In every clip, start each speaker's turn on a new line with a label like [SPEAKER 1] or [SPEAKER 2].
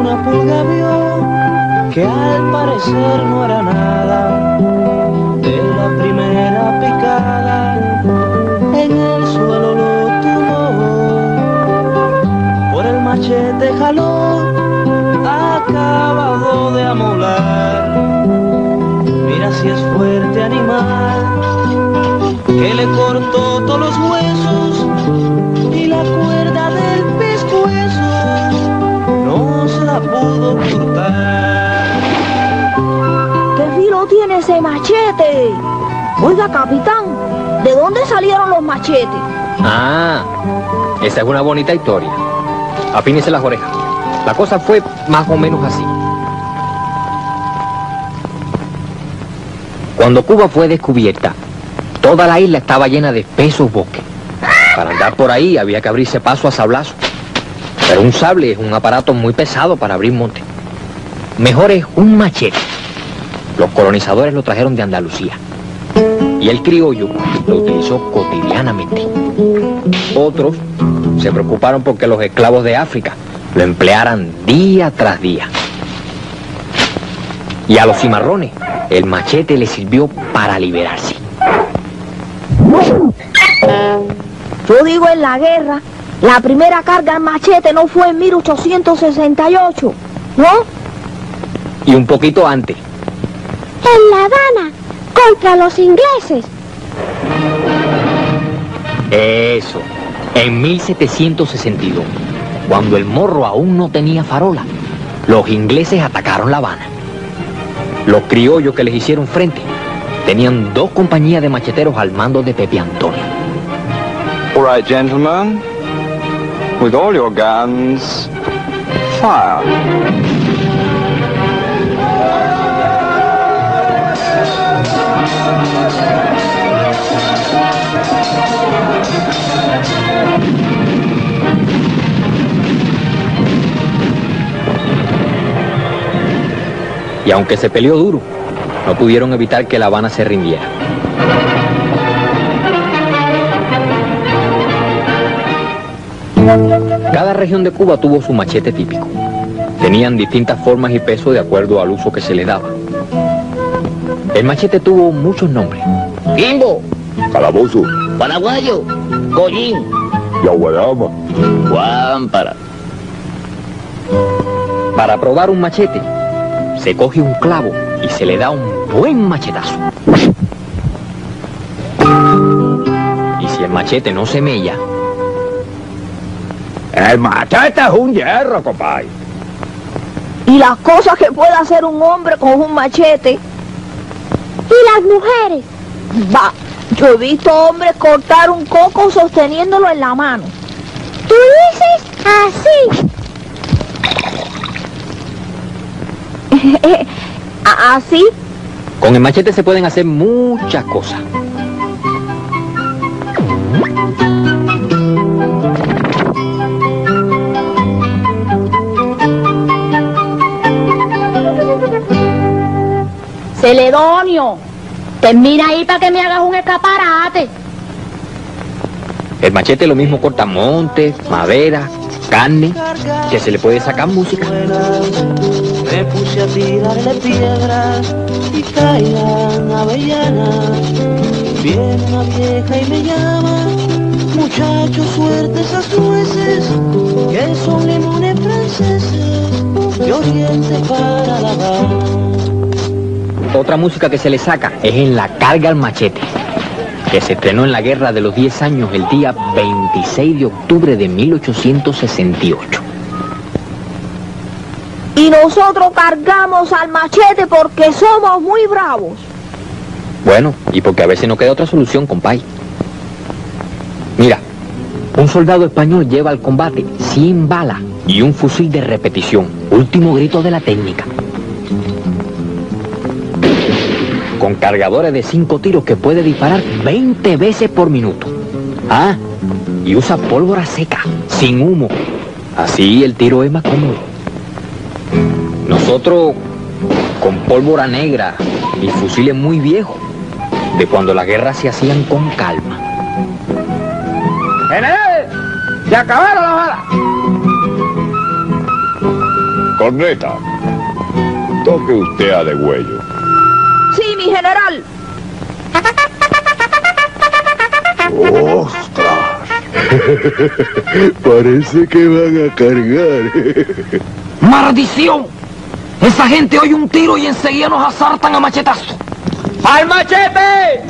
[SPEAKER 1] una pulga vio que al parecer no era nada de la primera picada. En el suelo lo tumbó, por el machete jaló, acabado de amolar. Mira si es fuerte animal, que le cortó todos los huesos
[SPEAKER 2] tiene ese machete? Oiga, capitán, ¿de dónde salieron los machetes?
[SPEAKER 3] Ah, esa es una bonita historia. Afínese las orejas. La cosa fue más o menos así. Cuando Cuba fue descubierta, toda la isla estaba llena de espesos bosques. Para andar por ahí había que abrirse paso a sablazo. Pero un sable es un aparato muy pesado para abrir monte. Mejor es un machete. Los colonizadores lo trajeron de Andalucía. Y el criollo lo utilizó cotidianamente. Otros se preocuparon porque los esclavos de África lo emplearan día tras día. Y a los cimarrones, el machete les sirvió para liberarse.
[SPEAKER 2] Yo digo en la guerra, la primera carga en machete no fue en 1868, ¿no?
[SPEAKER 3] Y un poquito antes,
[SPEAKER 4] En La Habana, contra los ingleses.
[SPEAKER 3] eso, en 1762, cuando el morro aún no tenía farola, los ingleses atacaron La Habana. Los criollos que les hicieron frente tenían dos compañías de macheteros al mando de Pepe Antonio.
[SPEAKER 5] All right, gentlemen. With all your guns, fire.
[SPEAKER 3] Y aunque se peleó duro, no pudieron evitar que La Habana se rindiera. Cada región de Cuba tuvo su machete típico. Tenían distintas formas y pesos de acuerdo al uso que se le daba. El machete tuvo muchos nombres.
[SPEAKER 6] Kimbo,
[SPEAKER 7] Calabozo,
[SPEAKER 6] Paraguayo, Collín,
[SPEAKER 7] Yaguarama,
[SPEAKER 6] Guámpara.
[SPEAKER 3] Para probar un machete, se coge un clavo y se le da un buen machetazo. Y si el machete no se mella,
[SPEAKER 7] El machete es un hierro, compadre.
[SPEAKER 2] Y las cosas que puede hacer un hombre con un machete,
[SPEAKER 4] las mujeres.
[SPEAKER 2] va, yo he visto hombres cortar un coco sosteniéndolo en la mano.
[SPEAKER 4] Tú dices así.
[SPEAKER 2] Así,
[SPEAKER 3] con el machete se pueden hacer muchas cosas.
[SPEAKER 4] Celedonio, termina ahí para que me hagas un escaparate.
[SPEAKER 3] El machete lo mismo corta montes, madera, carne, que se le puede sacar música.
[SPEAKER 1] Me puse a tirarle piedras y caían avellanas. Viene una vieja y me llama, muchacho, suerte esas nueces, que son limones franceses, de oriente para La Habana.
[SPEAKER 3] Otra música que se le saca es en la carga al machete, que se estrenó en la Guerra de los 10 años el día 26 de octubre de 1868.
[SPEAKER 2] y nosotros cargamos al machete porque somos muy bravos.
[SPEAKER 3] Bueno, y porque a veces no queda otra solución, compay. Mira, un soldado español lleva al combate 100 balas y un fusil de repetición, último grito de la técnica. Con cargadores de 5 tiros que puede disparar 20 veces por minuto. Ah, y usa pólvora seca, sin humo. Así el tiro es más cómodo. Nosotros, con pólvora negra y fusiles muy viejos, de cuando las guerras se hacían con calma.
[SPEAKER 7] ¡General! ¡Se acabaron las balas!
[SPEAKER 8] Corneta, toque usted a degüello.
[SPEAKER 2] General.
[SPEAKER 8] ¡Ostras! Parece que van a cargar.
[SPEAKER 1] ¡Maldición! Esa gente oye un tiro y enseguida nos asaltan a machetazo. ¡Al machete!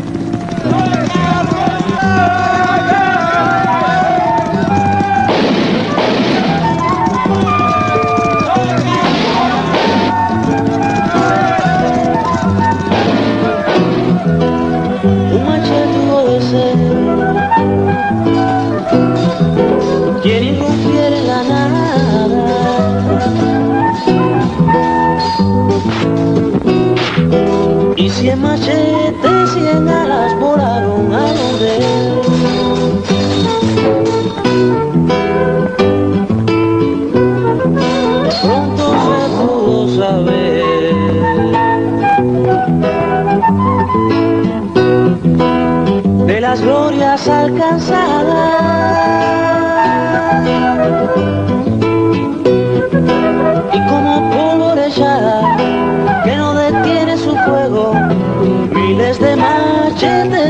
[SPEAKER 9] glorias alcanzadas. Y como polvo que no detiene su fuego miles de machetes